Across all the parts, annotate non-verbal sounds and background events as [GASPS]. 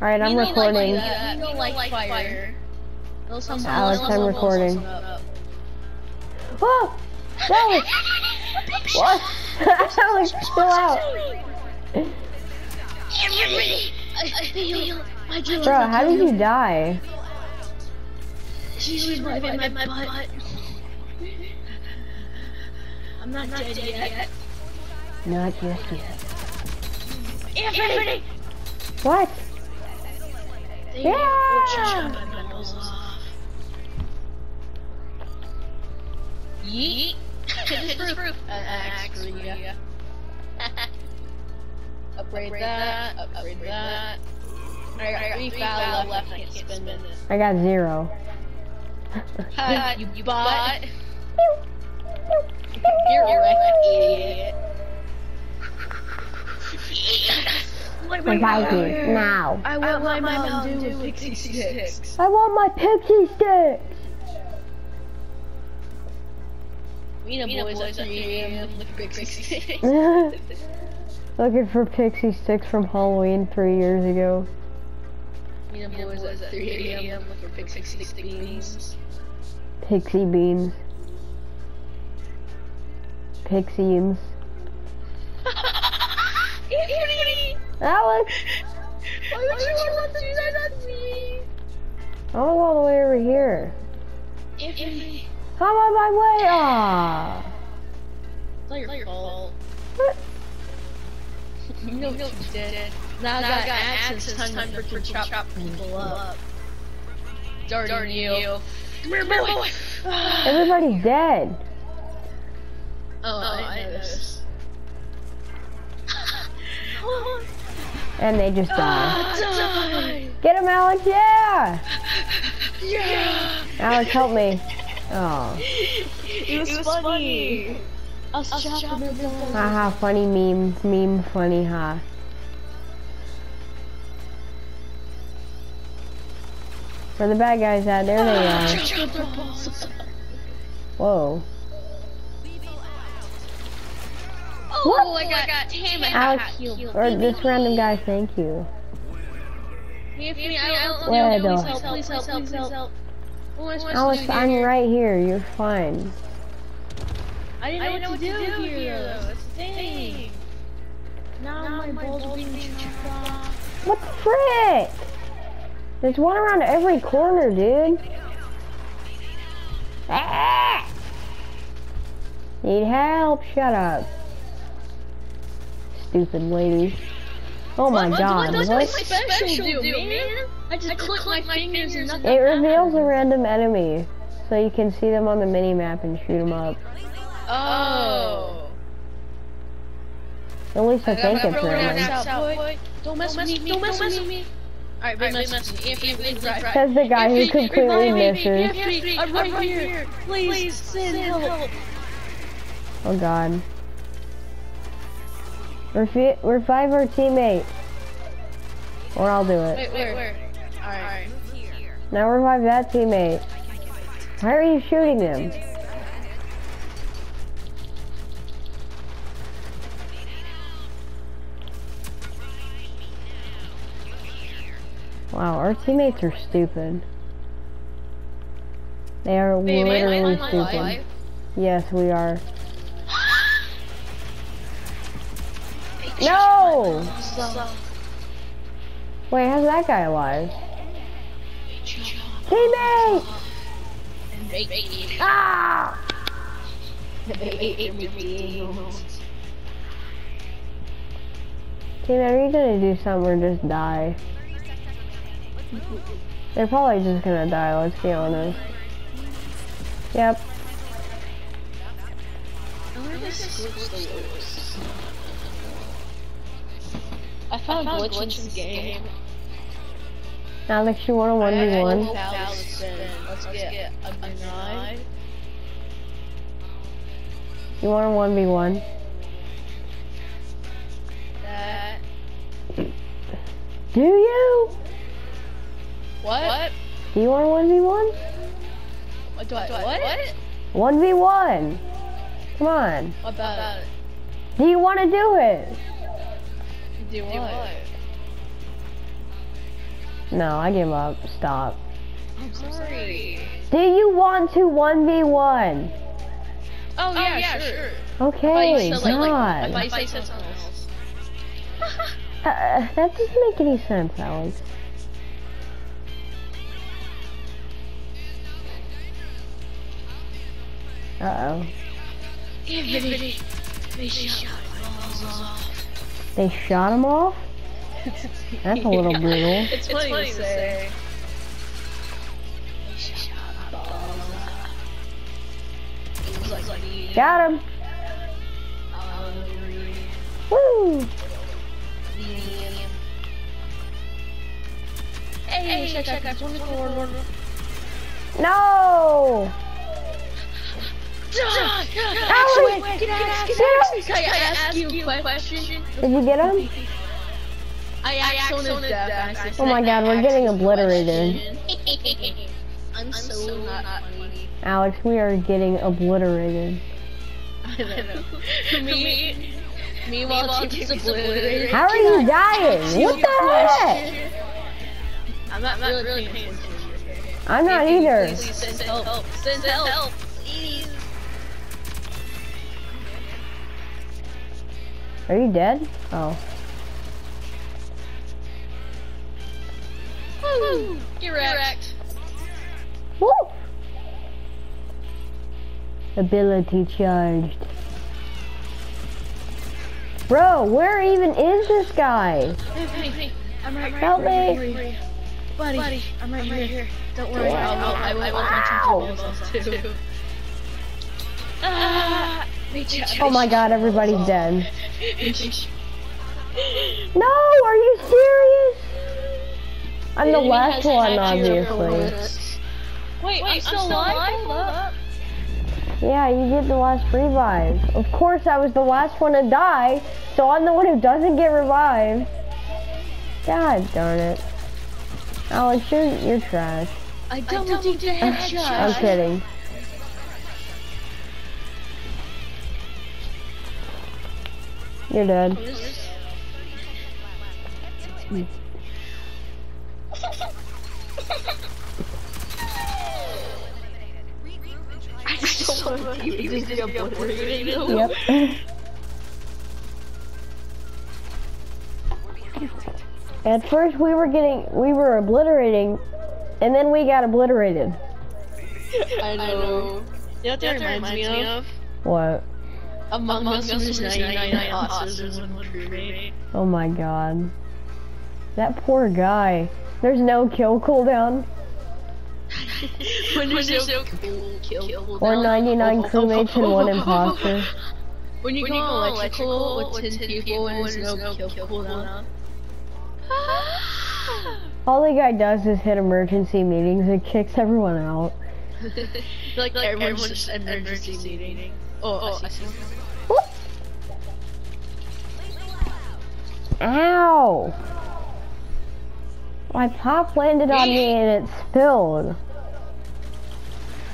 Alright, I'm recording. Like that. We don't like fire. Alex, I'm recording. Oh! Alex! What? [LAUGHS] Alex, chill out. I feel my. Bro, how did you die? She's reviving my, my butt. I'm not, dead, yet. Not just yet. Anthony! What? They Yeah! shut my knuckles off. Yeet. [LAUGHS] this is proof. An axe for ya. Upgrade that. Upgrade that. I got three foul left. I can't spend it. I got zero. Ha, [LAUGHS] you, you bought. [LAUGHS] You're wrecked, idiot. Revive me, now. I want, my Mountain Dew with pixie sticks. I want my pixie sticks! We know boys at 3 a.m. looking for pixie sticks. [LAUGHS] Looking for pixie sticks from Halloween three years ago. We know boys at 3 a.m. looking for pixie stick beans. Pixie beans. Pixians. [LAUGHS] Anthony! Alex! Why would you want to do that on me? I'm all the way over here. Anthony. I'm on my way! Ah! It's not your fault. [LAUGHS] What? You know what you did. Now I got, got access, time, time for to chop, chop people up. Darn, you. Come here, boy. [SIGHS] Everybody's dead. Oh, I noticed. [LAUGHS] [LAUGHS] And they just Ah, died. die. Get him, Alex! Yeah! Yeah. Alex, help me. Oh. It was, funny. Us, chopping everyone. Haha, funny meme. Meme funny, ha. Where the bad guys at? There they are. Whoa. Oh, I got, got damn it. Alex, I got healed. or this random guy, thank you. Anthony, I don't Where know. though? Please help, please help, please help. What am I supposed to Alex, I'm here? right here. You're fine. I didn't know, what, to do, here. That's the thing. Now, my balls are being chopped off. What the frick? There's one around every corner, dude. Ah! Need help? Shut up. Stupid lady. Oh my god, what, what? does my special do, man? I just, click my fingers and nothing It reveals a random enemy, so you can see them on the mini map and shoot them up. Oh. At least I think it's Throwing random. Don't mess with me. Don't mess with me. Alright, big mess with me. Anthony, please right. Says the guy who completely misses. I'm right here. Please, send help. Oh god. Refi- revive our teammate. Or I'll do it. Wait, where? where? Alright. Now revive that teammate. Why are you shooting them? Wow, our teammates are stupid. They are Wait, wait, literally wait, wait, stupid. Yes, we are. No! Wait, how's that guy alive? Teammate! Ah! Teammate, are you gonna do something or just die? They're probably just gonna die, let's be honest. Yep. I found, a glitch, in this game. Alex, you want a 1v1? Let's get a denied. You want a 1v1? That. Do you? What? What? Do you want a 1v1? What? Do I, what? 1v1! Come on. What about it? Do you want to do it? Do what? No, I give up. Stop. I'm sorry. Do you want to 1v1? Oh, yeah, yeah, sure. Okay, If I, so, like, God. like, if I say something else. [LAUGHS] Uh, that doesn't make any sense, Alex. Uh-oh. Everybody, they shot balls off. They shot him off? That's a little [LAUGHS] brutal. It's funny, to say. They shot balls off. It was like, like Got him! Woo! Hey, check, check, check, one corner. No! Alex, Alex, can I ask, can I ask you a question? Did you get him? I asked on his death. Oh my god, we're getting obliterated. I'm so not funny. Alex, we are getting obliterated. I don't know. me, meanwhile, Chip obliterated. How are you dying? What the heck? I'm not, not really paying attention. I'm not either. Please send help. Send help. Please. Are you dead? Oh. Woo! Get wrecked. Woo! Ability charged. Bro, where even is this guy? I'm right, Help me. right, right. Buddy, Buddy, I'm right, here. Don't worry, Wow. I will, I will, Wow. I will off too. Ah, [LAUGHS] Oh my god, everybody's dead. No, are you serious? I'm the last one, obviously. Wait, Wait, I'm still alive? Hold up. Yeah, you get the last revive. Of course, I was the last one to die, so I'm the one who doesn't get revived. God darn it. Alex, you're, you're trash. I double did the I'm kidding. You're dead. I just [LAUGHS] don't want you to just obliterated. Yep. [LAUGHS] At first we were getting, we were obliterating, and then we got obliterated. I know. You know what that reminds me of? What? Among, Us there's 99 imposters and one crewmate. Oh my god. That poor guy. There's no kill cooldown. when there's no kill, kill Or cooldown. 99 crewmates and one imposter. When you go on electrical with 10 people and there's no kill cooldown. All the guy does is hit emergency meetings and kicks everyone out. like, like everyone's just emergency meeting. Oh, oh I see. Ow! My pop landed on me and it spilled.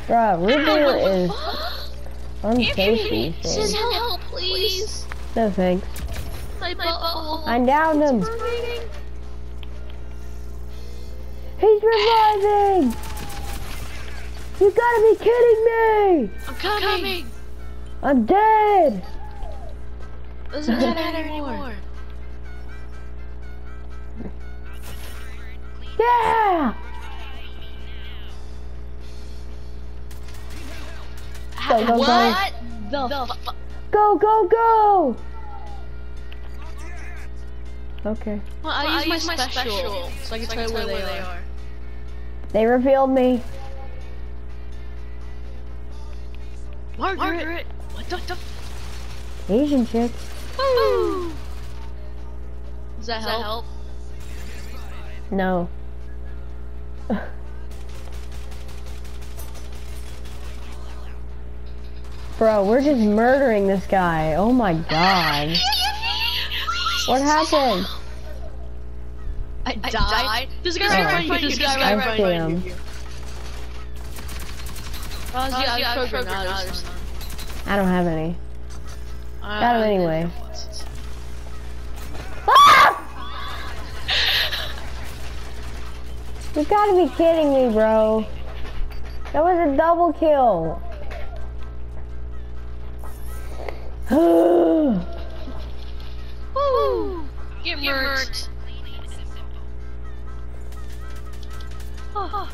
Bruh, root beer is unsafe these Send days. help, please. No thanks. My butthole. I downed him. burning. He's reviving! You gotta be kidding me! I'm coming. I'm dead! Doesn't [LAUGHS] matter anymore. Yeah! Go, go, go. What the? Go, go, go! Okay. Well, I, use, my, special, so I can tell you where, they, are. They revealed me. Margaret. What the? the Asian chick. Woo! Does that help? No. [LAUGHS] Bro, we're just murdering this guy. Oh my god. What [LAUGHS] happened? I died. There's a guy Oh. right in front of you. There's a guy I right see in front him. of you. Oh, yeah, yeah, I I don't have any. Uh, Got him anyway. Ah! You gotta be kidding me, bro. That was a double kill. Woo! Get murked. Oh.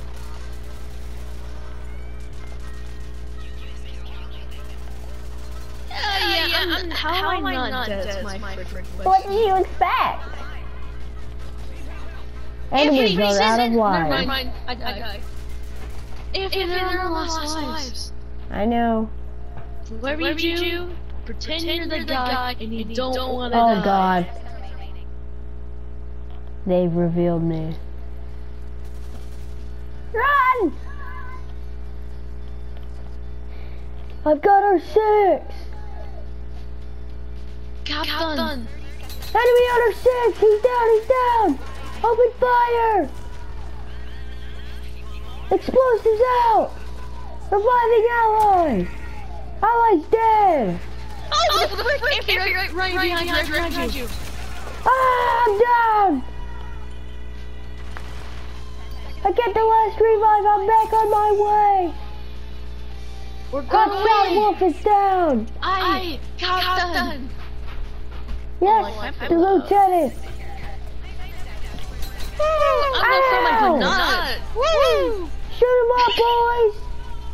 Yeah, yeah, I'm, how, how am I not dead? Is my frick what did you expect? Enemies are out of Never lives. mind, I died. If there are lost lives, I know. whatever you do, pretend you're the guy and you don't want to Oh die. god. They've revealed me. Run! I've got our six! Captain, Enemy on our six! He's down, he's down! Open fire! Explosives out! Reviving ally! Ally's dead! Oh, the frick! If you're right, right, behind, you, right behind you. Ah, I'm down! I get the last revive, I'm back on my way! We're going. Wolf is down! I, Captain. Yes, oh, hello tennis. Woo! I'm love so much Woo! Shoot him up, boys!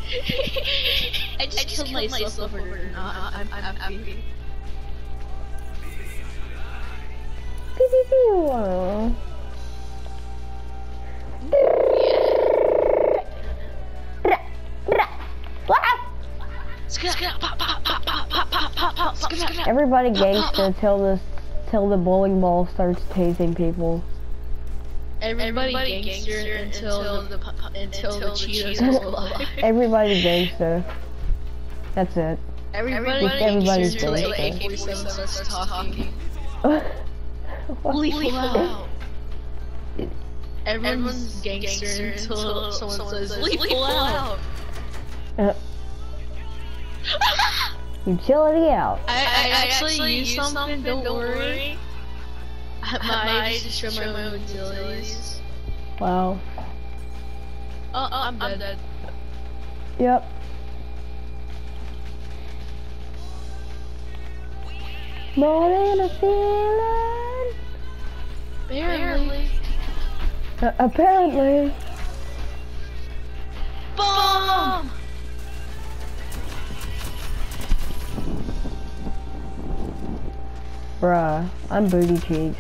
[LAUGHS] I, just I just killed, killed myself, myself over, over no, I'm, I'm, I'm happy. Pew pew pew. Everybody gangster [COUGHS] till this till the bowling ball starts tasing people. Everybody, Everybody gangster, gangster until, until the, the until, until the Cheetos, Cheetos. [LAUGHS] Everybody gangster. That's it. Everybody, everybody's gangster. Until AK-47 talking. [LAUGHS] Holy wow. Everyone's gangster, gangster until, someone, someone says, leave, leave out. out. [LAUGHS] utility out. I, I, actually used something, don't worry. I might just show my own utilities. Wow. Oh, I'm, dead. Yep. More than a feeling. Barely. Uh, apparently. Bomb! Bruh, I'm booty cheeks.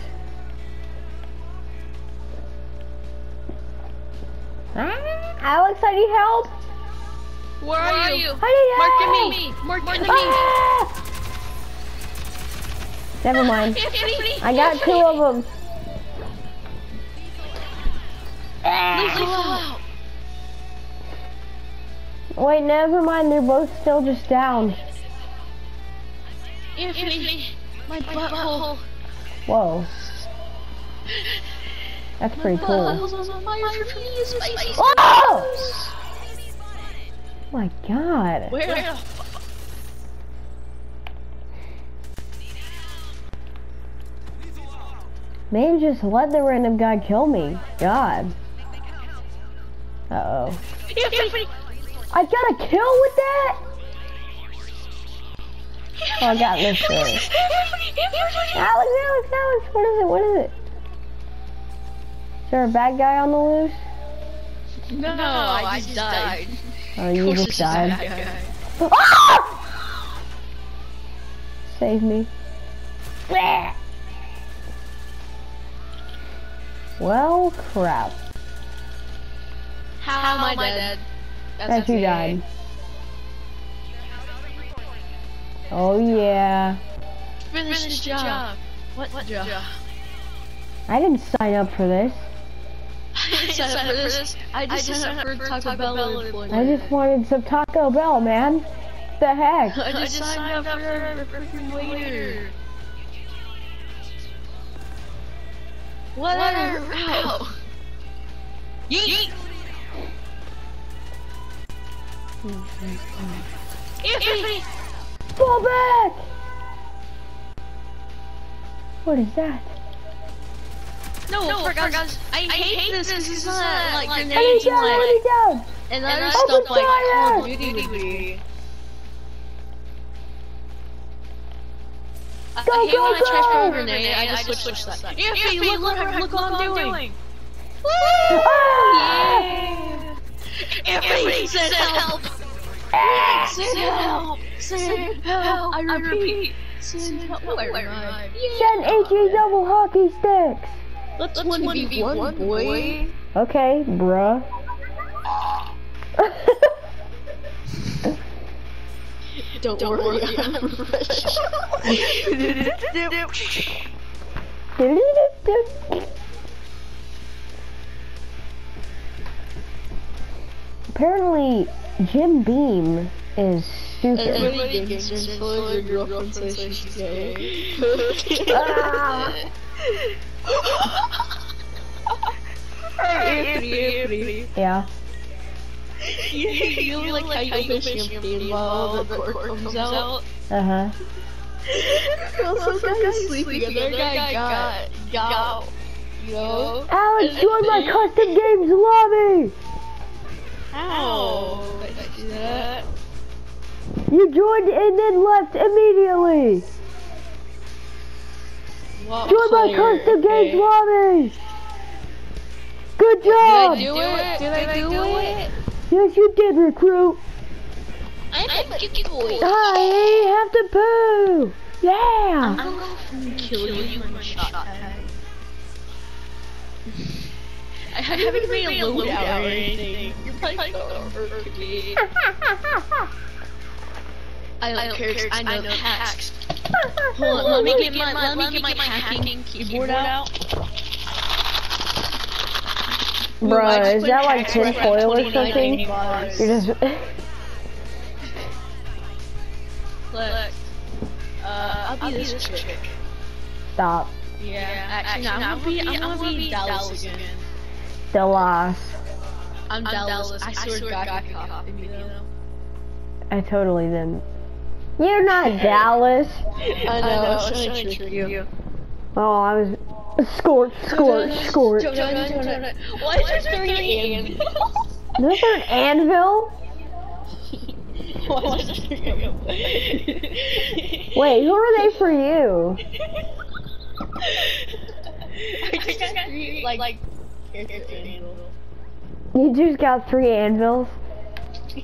Ah, Alex, I need help. Where are, you? I need help. Mark enemy! Mark enemy! Ah! Never mind. I got two of them. Lethal! Wait, never mind. They're both still just down. Anthony! My butthole! Whoa. That's pretty cool. Butthole's on fire for me, it's spicy! Oh! My god. Where the Man, just let the random guy kill me. God. Uh oh. Anthony! I got a kill with that? Oh, I got this thing. Alex, Alex, Alex, what is it? What is it? Is there a bad guy on the loose? No, no, I just died. Oh, you just died. Ah! Save me. Well, crap. How, am I dead? That you died. Oh yeah. Finish, the job. What, what job? I didn't sign up for this. I didn't sign up for this. I just signed up for Taco Bell employment. I just wanted some Taco Bell, man. The heck? I just signed up for a freaking waiter. Whatever. Ow. Yeet. Anthony. Fall back! What is that? No, no for guys, I, I hate this because it's not like Enemy grenades and down, enemy like down! and other Open stuff like fire! Call of Duty would be. I, Go, I hate go, when I try go! to throw a grenade, I just switch, switch that. Yeah, yeah, look, look, look, look what I'm doing. Ah! Yeah. Everybody send help. Ah! Send help. Send help. I repeat. Send help. I rhymed. Send HE double hockey sticks! Let's 1v1, boy. Okay, bruh. [LAUGHS] Don't, worry, I'm fresh. Apparently, Jim Beam is stupid. Everybody gets until your girlfriend says she's gay. Ah! Anthony, Anthony. Yeah. You, you look like how you open champagne while the cork comes out. Uh huh. Well, some guy sleeping and their guy got, got, you know? Alex, join my custom games lobby! Ow. Did I do that? You joined and then left immediately! What Join my player? custom games Okay. lobby! Good Did I do it? Did I do it? Yes, you did, recruit! I'm a good boy. I have to poo! Yeah! I'm gonna kill you in one shot. I haven't made a loadout or anything. You're probably gonna hurt me. [LAUGHS] I don't care. I know the hacks. [LAUGHS] Hold on, let me get my let me get my hacking keyboard out. Bruh, is that like tinfoil or something? You're just. [LAUGHS] Look. Uh, I'll be this chick. Stop. Yeah, actually, no, I'm gonna be, I'm gonna be Dallas again. Delas. I'm Dallas. I swear to God, you copied me though. I totally didn't. You're not [LAUGHS] Dallas. I know, I was trying to trick you. Oh, I was. Scorch, scorch, scorch. [LAUGHS] Why is there three anvils? Is there an anvil? Why is there three? Wait, who are they for you? [LAUGHS] I just got three, like, like character anvils. You just got three anvils? [LAUGHS]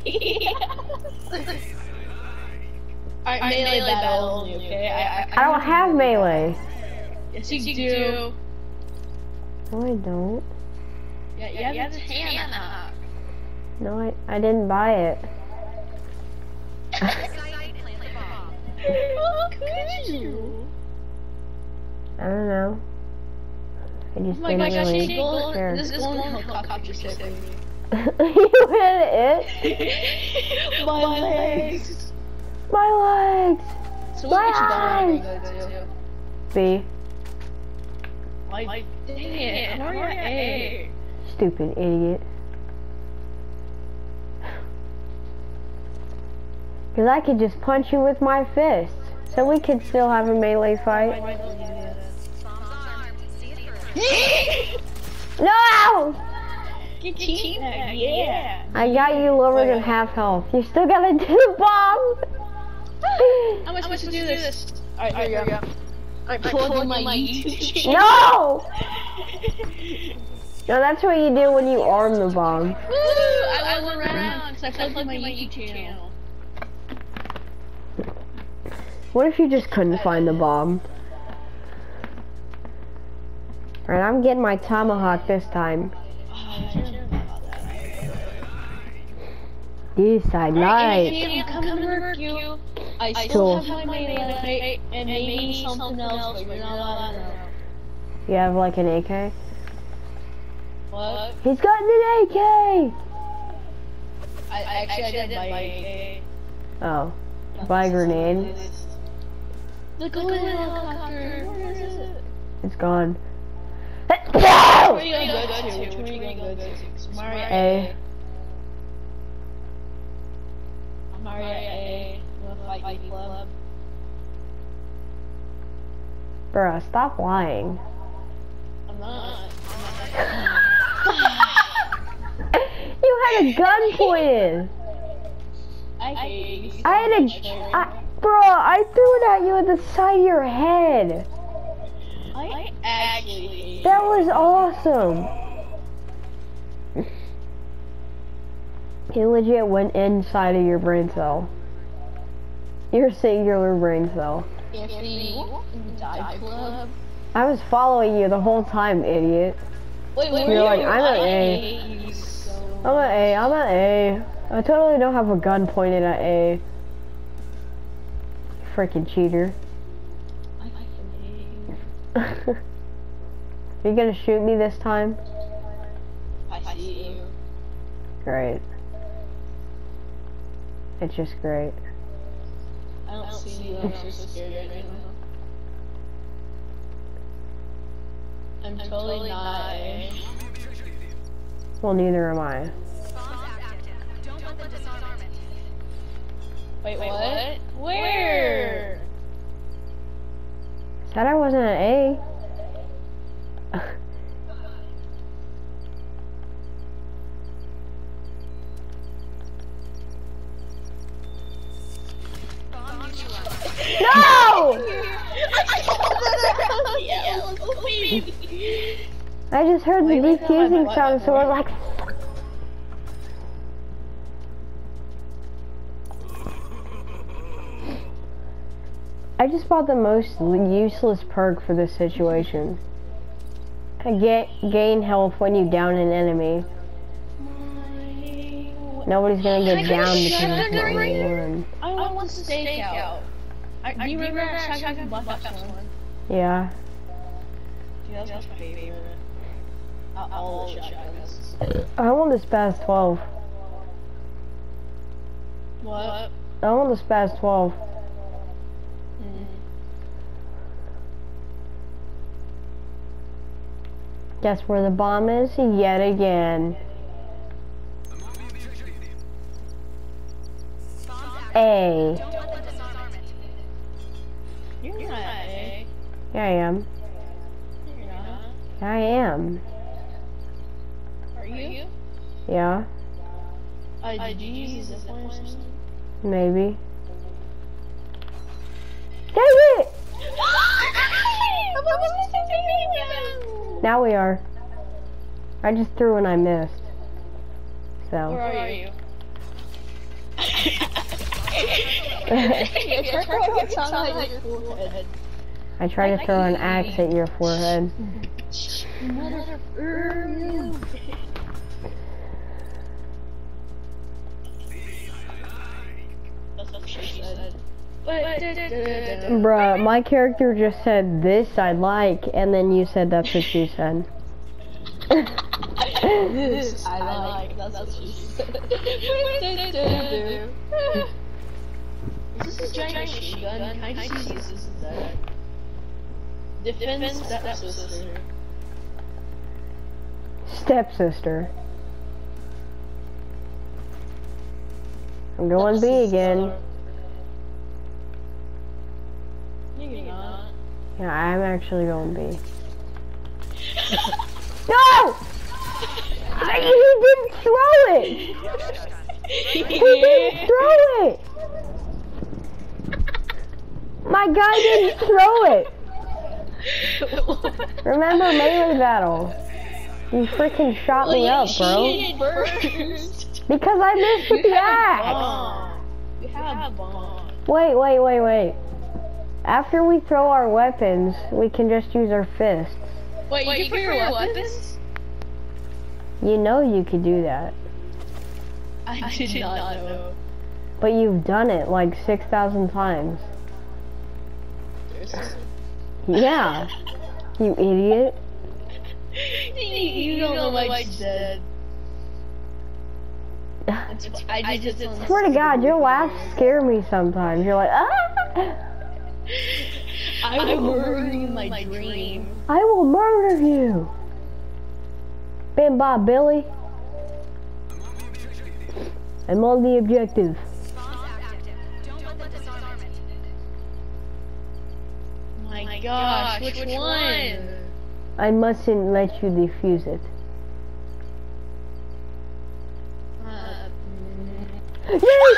Alright, melee, battle only, okay? I, I don't have melee. Yes, you, do. No, I don't. Yeah, you, have, the Tana. No, I, I didn't buy it. How could you? I don't know. I just Oh my didn't gosh, really this golden, care. this golden helicopter just hit me. [LAUGHS] you hit it? [LAUGHS] My legs. My legs! So what My you going to go to? B. Like, dang it, I'm already A. Stupid idiot. Because I could just punch you with my fist. So we could still have a melee fight. No! Get team tag, yeah. I got you lower than half health. You still gotta do the bomb! How am I supposed to do this? Alright, here we go. Alright, plug in my YouTube channel. No! No, that's what you do when you arm the bomb. Woo! I, I went around because I plugged in my YouTube channel. What if you just couldn't find the bomb? Alright, I'm getting my tomahawk this time. This I like. I'm coming to work you. I still have my melee and maybe something else, but you're not allowed to. You have like an AK? What? He's gotten an AK! I, actually, I did buy AK. Oh. Buy a grenade. The golden helicopter. Where is it? It's gone. Where are you gonna go to? Which are you gonna go to? Mario A. Mario A. Club? Bruh, stop lying. I'm [LAUGHS] not. you had a gun pointed. I. I had a, I, bro. I threw it at you at the side of your head. I actually That was awesome. He legit went inside of your brain cell. Your singular brain cell. you. Anthony, in the dive club. I was following you the whole time, idiot. Wait, wait, You're like, wait, I'm an A. you so I'm an A, I'm an A. I totally don't have a gun pointed at A. Freaking cheater. [LAUGHS] Are you gonna shoot me this time? I see you. Great. It's just great. I don't see you. I'm so scared right now. I'm totally not. A. Well, neither am I. Wait, wait, what? Where? Said I wasn't an A. I just heard the Wait, no, defusing sound, so was like, I just bought the most useless perk for this situation. I get gain health when you down an enemy. Nobody's gonna get down because it's the one. I want the stakeout. I, do you remember that shotgun buff one? Yeah. Dude, that was my favorite. Out of all the shotguns. I want this Spaz 12. What? I want the Spaz 12. Mm. Guess where the bomb is? Yet again. A. Yeah, I am. You're not. I am. Are you? Yeah, Uh, did you use this one or something? maybe. Dang it! Now we are. I just threw and I missed. So. Where So. are you? Your turtle I tried to throw an axe at your forehead. Mother That's what she said. Bruh, my character just said this I like, and then you said that's what you said. This I like. That's what she said. [LAUGHS] Is a giant machine gun? Can I just use this instead? Defense stepsister. Stepsister. I'm going B again. Yeah, I'm actually going B. [LAUGHS] no! I, he didn't throw it! He didn't [LAUGHS] throw it! My guy didn't throw it! [LAUGHS] Remember melee battle? You freaking shot me up, bro. First. Because I missed with the axe! bomb. You have bomb. Wait, wait, wait, wait. After we throw our weapons, we can just use our fists. Wait, you, can put your weapons? You know you could do that. I did not know. But you've done it like 6,000 times. Yeah. You idiot. you, [LAUGHS] you don't know what I said. I just didn't. Swear to God, your laughs scare me sometimes. You're like, ah! [LAUGHS] I will murder you in my dream. I will murder you. Bim Bob Billy. I'm on the objective. Gosh, which, one? I mustn't let you defuse it. Uh, Yay!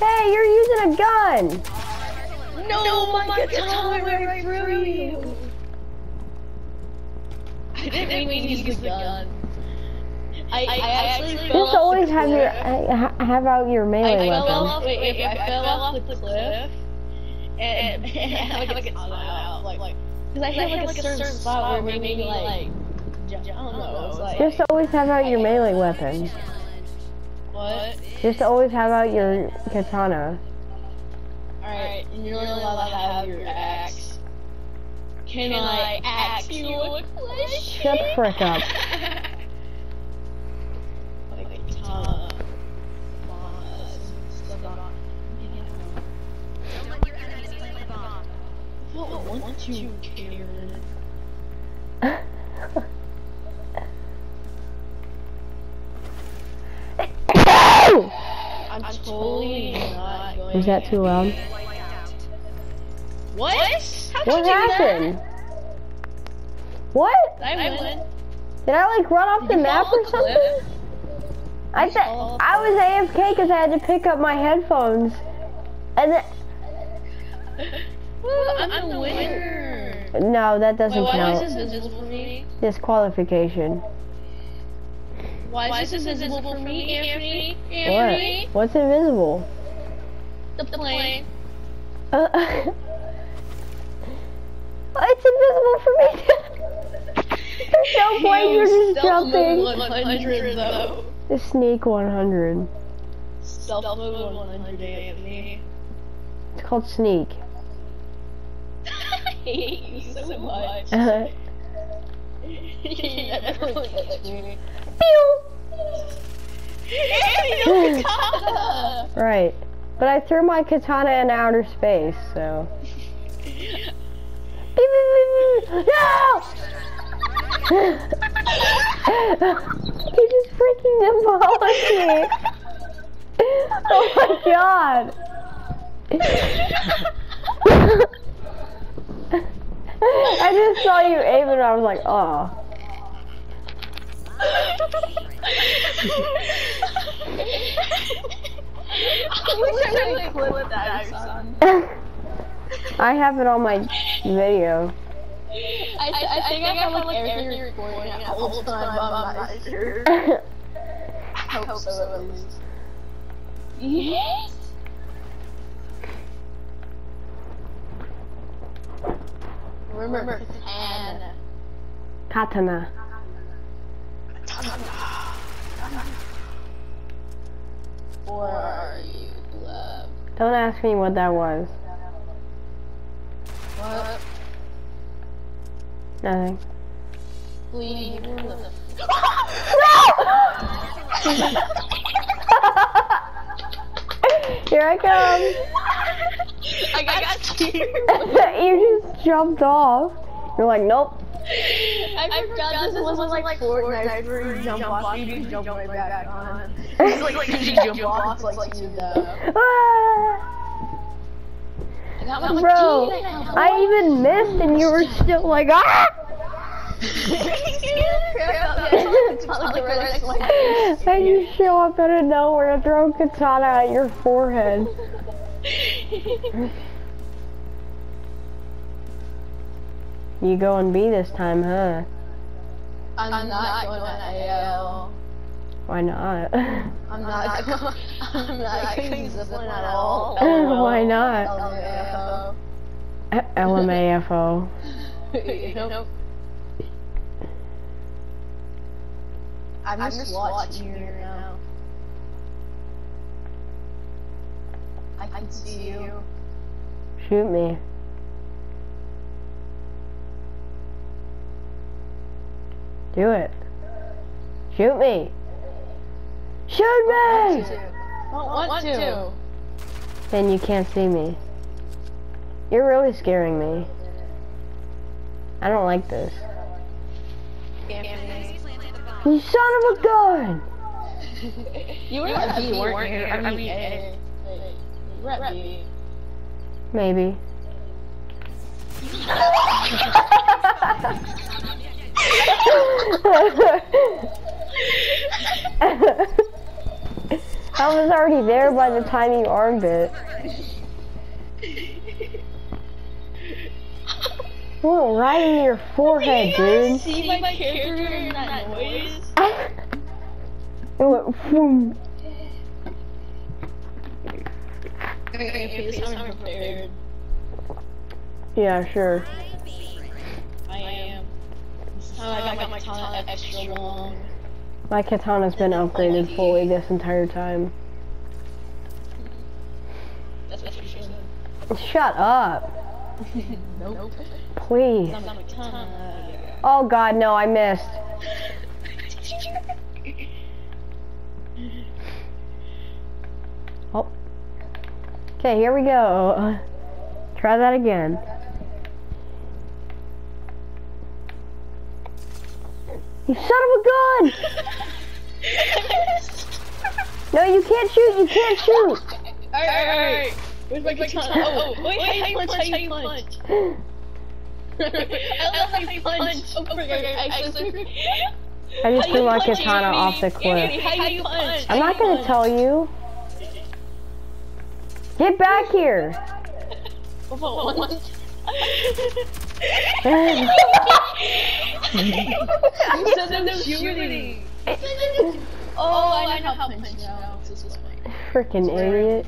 Hey, you're using a gun! no, no my guitar went right through you. I didn't mean to use the gun. I, I actually fell Just off always the have your cliff. uh, ha- have out your I, melee I fell weapon. off. Wait, wait, I fell off the cliff, and, [LAUGHS] and [LAUGHS] I had like a ton out, like, like, because I had like a certain spot where it made me like. I don't know. It like, Just always have out your melee weapon. what? Just always have out your katana. All right, and you're only allowed to have your axe. Can I axe you a question? Shut the frick up. [LAUGHS] want you, Karen? I'm totally not going. Is that too loud? What? How'd What you that? happened? What? I win. Did I like run off the Did you map or off the cliff? something? I said I was AFK because I had to pick up my headphones, and then Well, I'm the winner. no, that doesn't why count. is this invisible for me? Disqualification. Why is this invisible for me, Anthony? What? What's invisible? The plane. Uh, [LAUGHS] it's invisible for me. too. [LAUGHS] There's no [LAUGHS] point. You're just Stealth jumping. mode 100 though. The sneak 100. Stealth mode 100, Anthony. It's called sneak. Hate you so much. Uh, you never look at me. pew! Anthony, no katana! Right. But I threw my katana in outer space, so. No! [LAUGHS] he just freaking demolished [LAUGHS] me. Oh my god. [LAUGHS] I just saw you aim and I was like, oh. I I clip that. I have it on my video. I, I, I think I have like everything recording at whole time, I'm not sure. I hope so at least. Yes! Remember, Katana. Katana. Or are you love? Don't ask me what that was. What? Nothing. Please. [LAUGHS] [LAUGHS] Here I come. I got [LAUGHS] scared. [LAUGHS] you just jumped off. You're like, nope. I forgot this was like Fortnite where you jump off, you just jump right back on. [LAUGHS] It's like, like you jump off, it's like you though. Ah! I got my Bro, I I even missed and you were still like, ah! and you show up out of nowhere and throw a katana at your forehead. [LAUGHS] You go and B this time, huh? I'm not going to AL. Why not? I'm not going. I'm not going to zip line at all. [LAUGHS] [LAUGHS] Why not? Oh, LMAO. LMAFO. Nope. I'm just watching you now. I see you. Shoot me. Do it. Shoot me. Shoot me! Don't want to. Then you can't see me. You're really scaring me. I don't like this. Anthony. You son of a gun! [LAUGHS] You were at B, weren't you? I mean, A. You were Maybe. [LAUGHS] I was already there by the time you armed it. Well, right in your forehead, dude. See my character in that noise? [LAUGHS] It went boom. Okay, please, I'm prepared. Yeah, sure. I am. This oh, time I got my katana extra long. My katana's been upgraded fully this entire time. That's what you should. Shut up, [LAUGHS] Nope. please. Not my katana. Oh god, no, I missed. [LAUGHS] Okay, here we go. Try that again. You son of a gun! No, you can't shoot, you can't shoot! Alright, alright. Where's my katana? Oh, wait, how you punch, how you punch? I love how you punch. Oh, frick, I actually- I just How threw you my katana off the Andy, cliff. how you punch? I'm not gonna tell you. Get back here! One. You said no shooting. Oh, I know how to punch now. This is fine. Freaking idiot.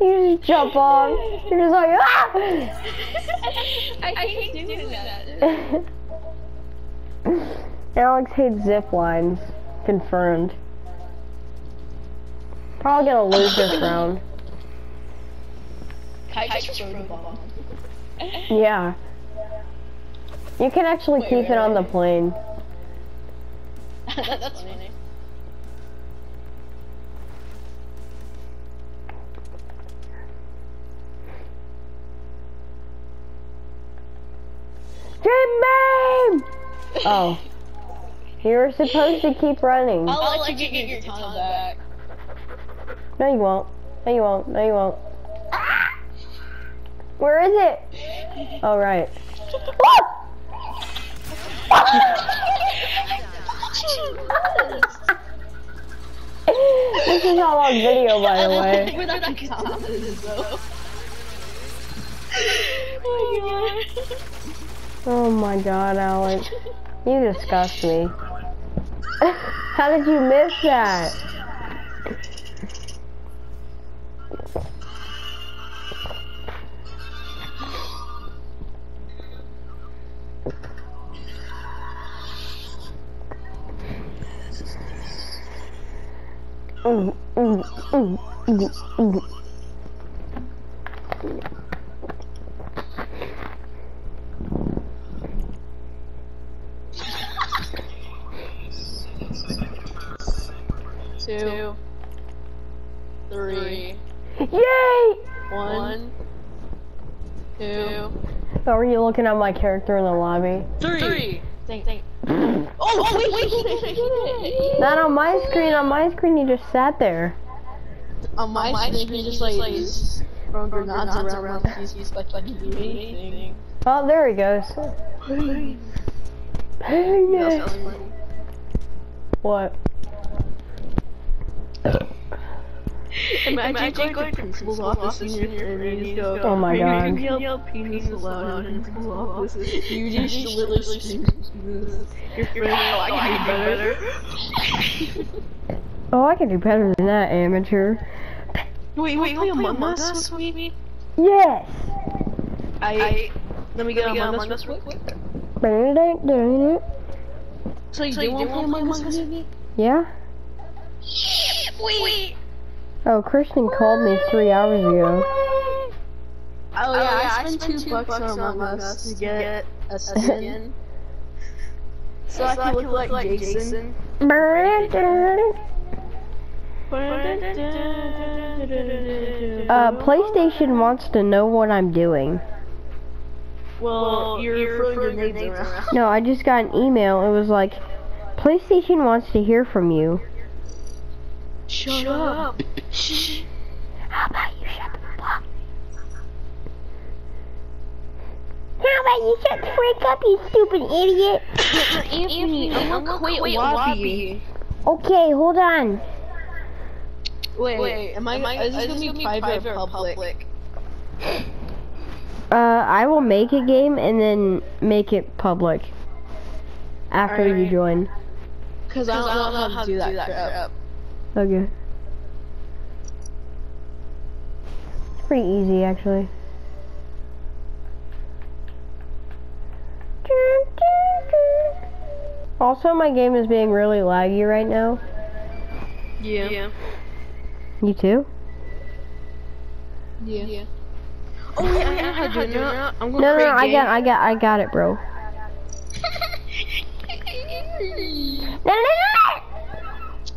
You just jump off. You're just like, ah! I hate doing that. [LAUGHS] Alex hates zip lines. Confirmed. Probably gonna lose this [COUGHS] round. Kai just throw the ball. Yeah. You can actually Wait, keep wait, it on the plane. [LAUGHS] That's funny. Jim [LAUGHS] Oh. You were supposed to keep running. I'll, let you get your katana back. No, you won't. No, you won't. No, you won't. Where is it? Oh, right. this is all on video, by the way. Oh my god. Oh my god, Alex. You disgust me. [LAUGHS] How did you miss that? Two. Three. Yay! One. Two. Oh, are you looking at my character in the lobby? Three. Thank, thank. Oh, oh, wait, wait, wait, wait, wait. Not on my screen. On my screen, you just sat there. On my, screen, you just like is throwing grenades around like he's expecting to do anything. Oh, there he goes. Hey, What? Imagine going to principal's office and your and you just go, Oh my god. You can yell penis aloud in principal's office. You just literally scream this. Your friend, oh, I can do better. Oh, I can do better than that, amateur. Wait, wait, play Among Us with me? Yes! I, let me get Among Us real quick. So you do want to play Among Us with me? Yeah? Wait. Oh, Christian called me three hours ago. Oh yeah, I spent two bucks on Among Us to get a skin. [LAUGHS] So I can look like Jason. Uh, PlayStation wants to know what I'm doing. Well, you're throwing grenades around. No, I just got an email. It was like, PlayStation wants to hear from you. Shut up. Shh. How about you shut the fuck? How about you shut the freak up, you stupid idiot. [COUGHS] Anthony, I'm gonna quit lobby. Okay, hold on. Wait, wait, am I, am I is this gonna be private or public? Uh, I will make a game and then make it public after you Alright. join. Cause I don't, know how to do that, crap. Okay. It's pretty easy, actually. Also, my game is being really laggy right now. Yeah. Yeah. You too? Yeah. yeah. Oh yeah, I know how to do it now. I'm gonna no, no, I got, I got, I got it, bro. [LAUGHS] No, no, no,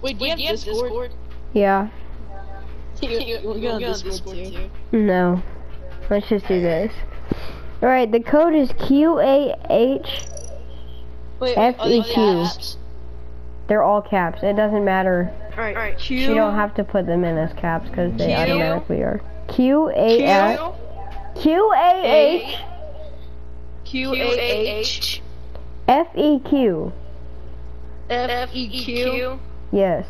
no, Wait, do you have Discord? no. Yeah. [LAUGHS] We're gonna Discord too. No. Let's just do this. Alright, the code is QAH. Wait, F are they E Q. Oh, caps? They're all caps. It doesn't matter. Alright, alright. Q. You don't have to put them in as caps because they Q. automatically are. Q A F Q A H Q A H F E Q. F E Q. Yes.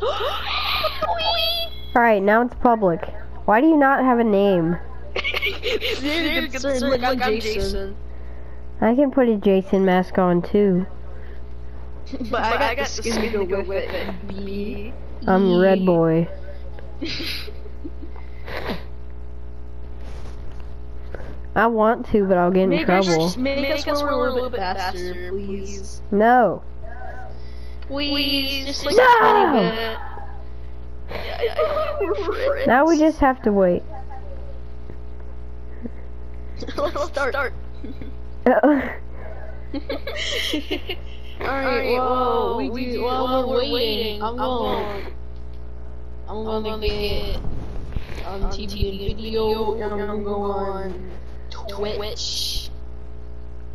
[GASPS] Alright, now it's public. Why do you not have a name? [LAUGHS] Dude, concern. Look, I'm Jason. I can put a Jason mask on too. [LAUGHS] But I got, the skin to go with it. B. I'm Red Boy. [LAUGHS] I want to, but I'll get in Make trouble. us, make, us go a little bit faster, please. No. Please, just like No! a. Yeah, yeah, we're friends. Now we just have to wait. [LAUGHS] Let's start. [LAUGHS] Alright, Alright, well, we do, while we're waiting, I'm gonna, I'm gonna get on TV and video, and I'm gonna go on Twitch.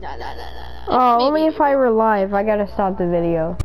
Nah, nah, nah, nah, nah. oh, only if I were live. I gotta stop the video.